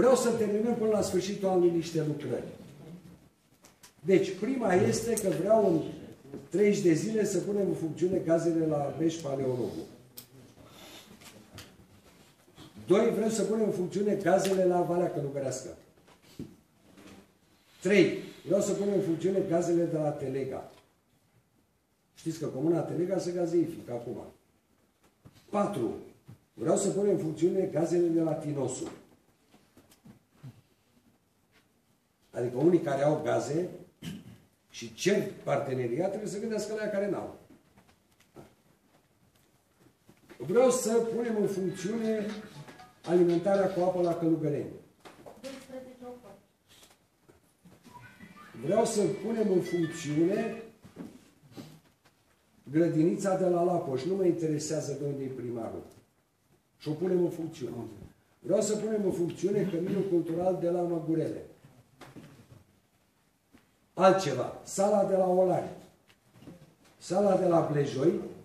Vreau să terminăm până la sfârșitul anului niște lucrări. Deci, prima este că vreau în 30 de zile să punem în funcțiune gazele la Beș Paleologul. Doi, vrem să punem în funcțiune gazele la Valea Călugărească. Trei, vreau să punem în funcțiune gazele de la Telega. Știți că Comuna Telega se gazeifică acum. Patru, vreau să punem în funcțiune gazele de la Tinosu. Adică unii care au gaze și cer parteneriat trebuie să gândească la care n-au. Vreau să punem în funcțiune alimentarea cu apă la Călugăreni. Vreau să punem în funcțiune grădinița de la Lapoș. Nu mă interesează de unde e primarul. Și o punem în funcțiune. Vreau să punem în funcțiune căminul cultural de la Măgurele. Altceva. Sala de la Olari. Sala de la Blejoi